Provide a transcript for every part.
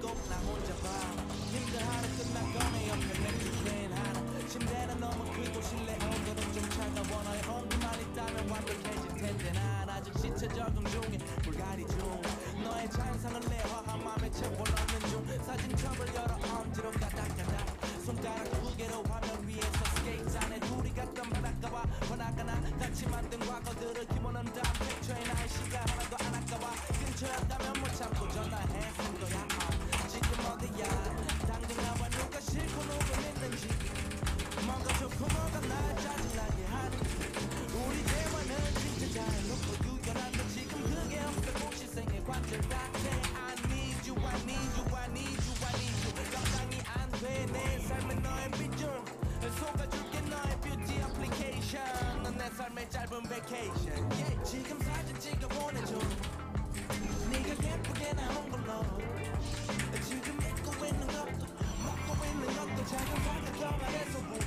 꼭 나 혼자 봐 힘들 하루 끝나거네 옆에 맥주 캔 하나 침대는 너무 크고 실내 온도는 좀 차가워 너의 온기만 있다면 완벽해질 텐데 난 아직 시체 적응 중에 불가리 중 너의 찬상을 내 화가 맘에 채워 넣는 중 사진첩을 열어 엄지로 까닥까닥 손가락 두 개로 화면 위에서 스케이트 안에 둘이 가끔 바닷가와 번화가 나 같이 만든 여름의 짧은 vacation yeah. 지금 사진 찍어 보내줘. 네가 예쁘게 나온 걸로. 지금 입고 있는 것도 먹고 있는 것도 작은 사과 더 말해서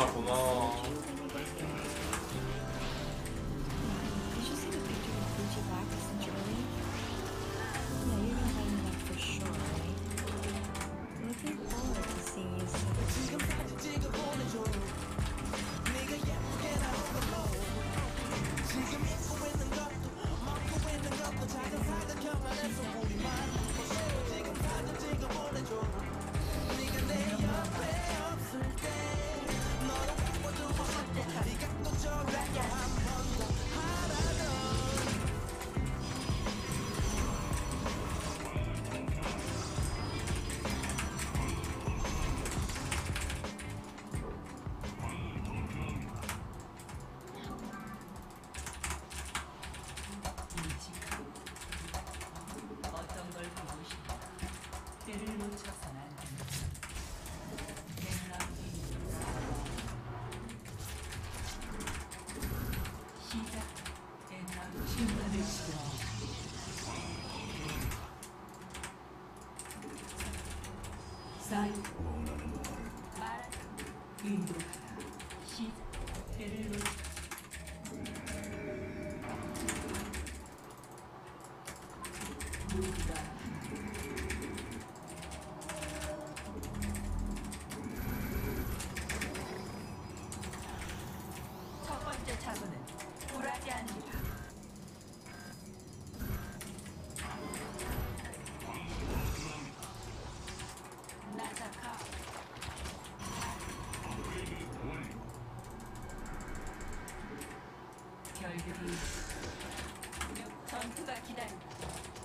この。Hello. 전투가 기다립니다.